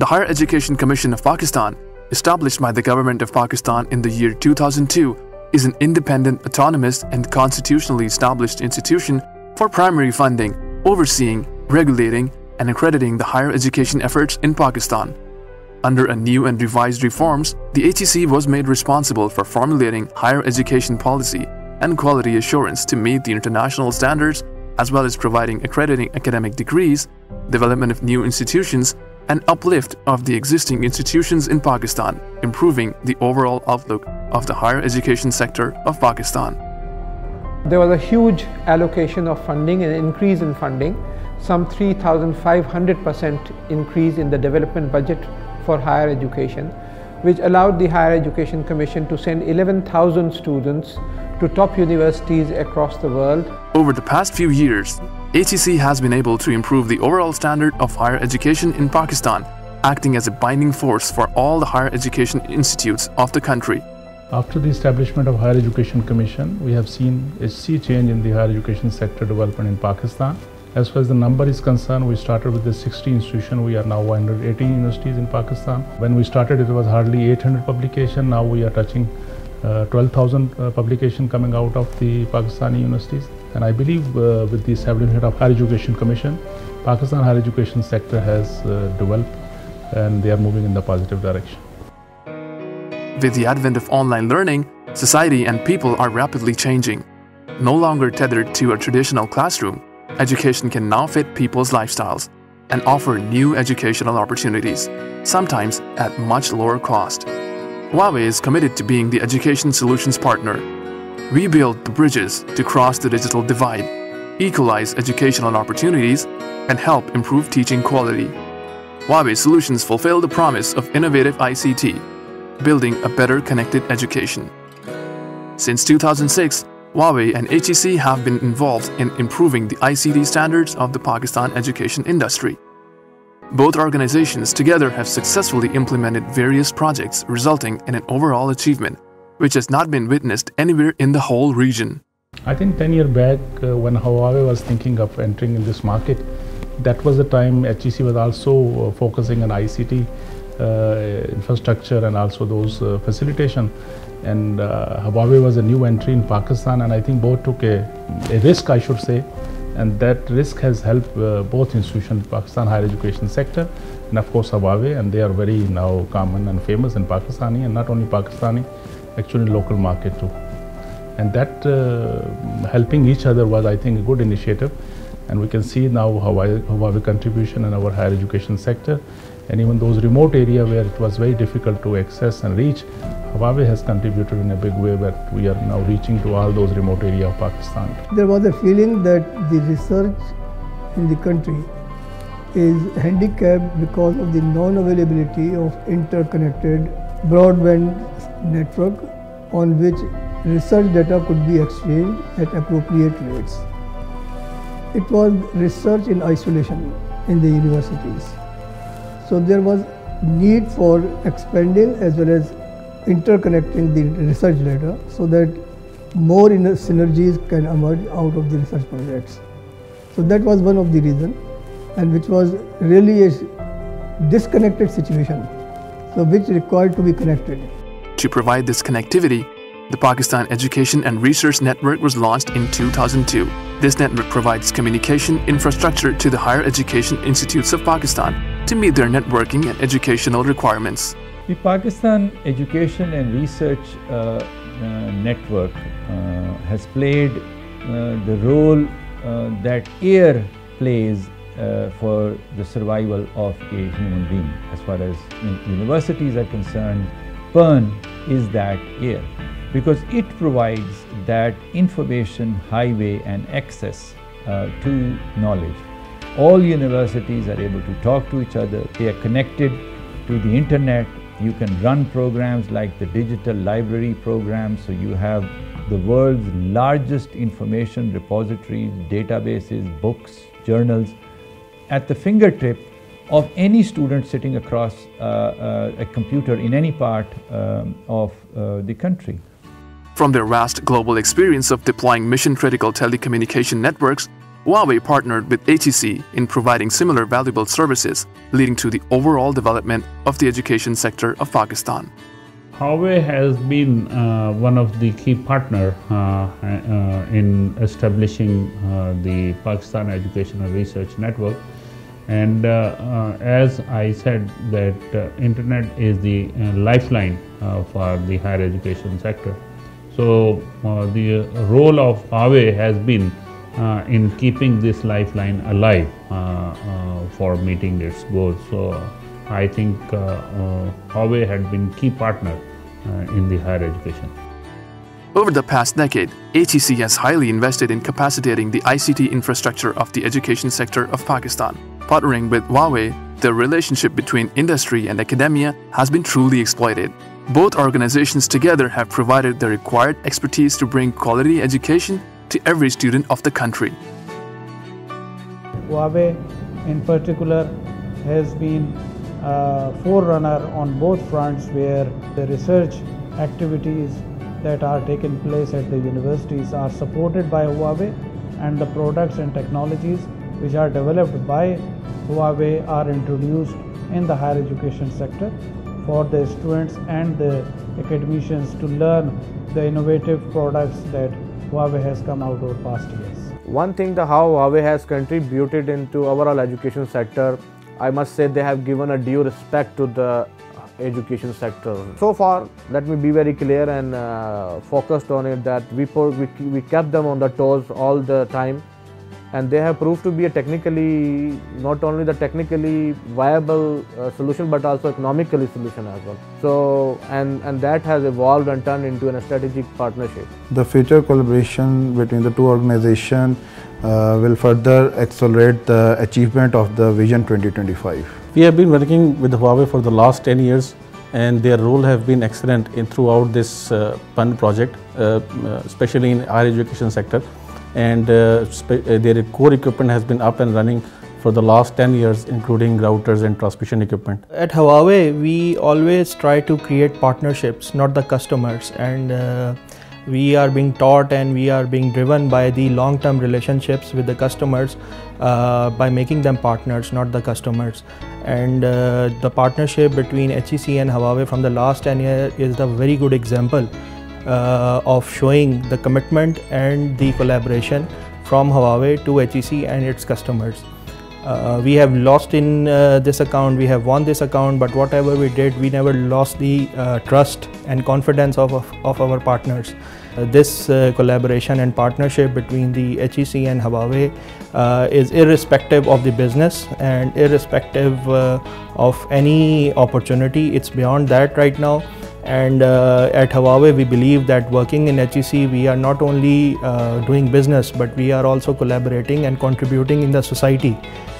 The Higher Education Commission of Pakistan, established by the government of Pakistan in the year 2002, is an independent, autonomous, and constitutionally established institution for primary funding, overseeing, regulating, and accrediting the higher education efforts in Pakistan. Under a new and revised reforms, the HEC was made responsible for formulating higher education policy and quality assurance to meet the international standards, as well as providing accrediting academic degrees, development of new institutions, and uplift of the existing institutions in Pakistan, improving the overall outlook of the higher education sector of Pakistan. There was a huge allocation of funding and increase in funding, some 3,500% increase in the development budget for higher education, which allowed the Higher Education Commission to send 11,000 students to top universities across the world. Over the past few years, HEC has been able to improve the overall standard of higher education in Pakistan, acting as a binding force for all the higher education institutes of the country. After the establishment of Higher Education Commission, we have seen a sea change in the higher education sector development in Pakistan. As far as the number is concerned, we started with the 60 institutions. We are now 118 universities in Pakistan. When we started, it was hardly 800 publications. Now we are touching uh, 12,000 uh, publication coming out of the Pakistani universities. And I believe uh, with the establishment of Higher Education Commission, Pakistan higher education sector has uh, developed and they are moving in the positive direction. With the advent of online learning, society and people are rapidly changing. No longer tethered to a traditional classroom, education can now fit people's lifestyles and offer new educational opportunities, sometimes at much lower cost. Huawei is committed to being the education solutions partner. We build the bridges to cross the digital divide, equalize educational opportunities, and help improve teaching quality. Huawei solutions fulfill the promise of innovative ICT, building a better connected education. Since 2006, Huawei and HEC have been involved in improving the ICT standards of the Pakistan education industry. Both organizations together have successfully implemented various projects resulting in an overall achievement which has not been witnessed anywhere in the whole region. I think 10 years back uh, when Huawei was thinking of entering in this market, that was the time HEC was also uh, focusing on ICT uh, infrastructure and also those uh, facilitation. And uh, Huawei was a new entry in Pakistan and I think both took a, a risk I should say. And that risk has helped uh, both institutions, Pakistan higher education sector and of course Huawei. And they are very now common and famous in Pakistani and not only Pakistani, actually local market too. And that uh, helping each other was I think a good initiative and we can see now how Huawei contribution in our higher education sector and even those remote area where it was very difficult to access and reach, Huawei has contributed in a big way that we are now reaching to all those remote area of Pakistan. There was a feeling that the research in the country is handicapped because of the non-availability of interconnected broadband network on which research data could be exchanged at appropriate rates. It was research in isolation in the universities. So there was need for expanding as well as interconnecting the research data so that more synergies can emerge out of the research projects. So that was one of the reasons and which was really a disconnected situation, so which required to be connected. To provide this connectivity, the Pakistan Education and Research Network was launched in 2002. This network provides communication infrastructure to the higher education institutes of Pakistan to meet their networking and educational requirements. The Pakistan Education and Research uh, uh, Network uh, has played uh, the role uh, that air plays uh, for the survival of a human being. As far as universities are concerned, PERN is that air because it provides that information highway and access uh, to knowledge all universities are able to talk to each other. They are connected to the internet. You can run programs like the digital library program. So you have the world's largest information repositories, databases, books, journals at the fingertip of any student sitting across uh, uh, a computer in any part um, of uh, the country. From their vast global experience of deploying mission critical telecommunication networks, Huawei partnered with HEC in providing similar valuable services, leading to the overall development of the education sector of Pakistan. Huawei has been uh, one of the key partner uh, uh, in establishing uh, the Pakistan Educational Research Network. And uh, uh, as I said that internet is the lifeline for the higher education sector. So the role of Huawei has been uh, in keeping this lifeline alive uh, uh, for meeting its goals. So I think Huawei had been key partner in the higher education. Over the past decade, HEC has highly invested in capacitating the ICT infrastructure of the education sector of Pakistan. Partnering with Huawei, the relationship between industry and academia has been truly exploited. Both organizations together have provided the required expertise to bring quality education to every student of the country. Huawei in particular has been a forerunner on both fronts where the research activities that are taking place at the universities are supported by Huawei and the products and technologies which are developed by Huawei are introduced in the higher education sector for the students and the academicians to learn the innovative products that Huawei has come out over past years. One thing the how Huawei has contributed into overall education sector, I must say they have given a due respect to the education sector. So far, let me be very clear and uh, focused on it that we, we, we kept them on the toes all the time and they have proved to be a technically not only the technically viable uh, solution but also economically solution as well. So and and that has evolved and turned into a strategic partnership. The future collaboration between the two organizations uh, will further accelerate the achievement of the vision 2025 we have been working with huawei for the last 10 years and their role have been excellent in throughout this uh, PERN project, uh, uh, especially in higher education sector and uh, uh, their core equipment has been up and running for the last 10 years including routers and transmission equipment. At Huawei we always try to create partnerships not the customers. And uh, we are being taught and we are being driven by the long-term relationships with the customers uh, by making them partners not the customers. And uh, the partnership between HEC and Huawei from the last 10 years is a very good example of showing the commitment and the collaboration from Huawei to HEC and its customers. Uh, we have lost in uh, this account, we have won this account, but whatever we did, we never lost the uh, trust and confidence of, of, of our partners. Uh, this uh, collaboration and partnership between the HEC and Huawei is irrespective of the business and irrespective of any opportunity. It's beyond that right now. And uh, at Huawei, we believe that working in HEC, we are not only uh, doing business, but we are also collaborating and contributing in the society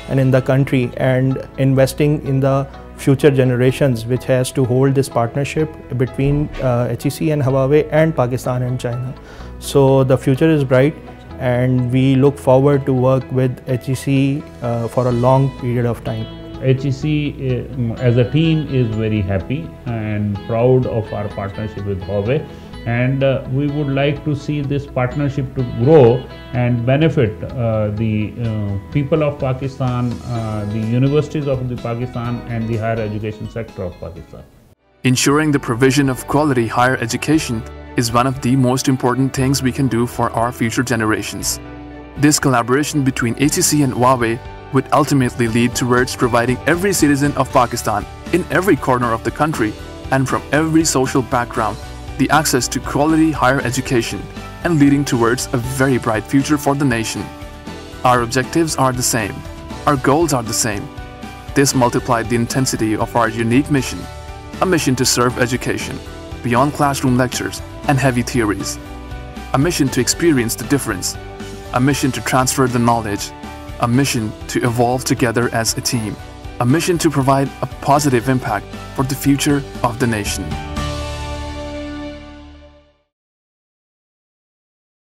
and in the country and investing in the future generations, which has to hold this partnership between uh, HEC and Huawei and Pakistan and China. So the future is bright and we look forward to work with HEC uh, for a long period of time. HEC uh, as a team is very happy and proud of our partnership with Huawei and uh, we would like to see this partnership to grow and benefit uh, the uh, people of Pakistan, uh, the universities of the Pakistan and the higher education sector of Pakistan. Ensuring the provision of quality higher education is one of the most important things we can do for our future generations. This collaboration between HEC and Huawei would ultimately lead towards providing every citizen of Pakistan in every corner of the country and from every social background the access to quality higher education and leading towards a very bright future for the nation. Our objectives are the same. Our goals are the same. This multiplied the intensity of our unique mission, a mission to serve education, beyond classroom lectures and heavy theories, a mission to experience the difference, a mission to transfer the knowledge a mission to evolve together as a team, a mission to provide a positive impact for the future of the nation.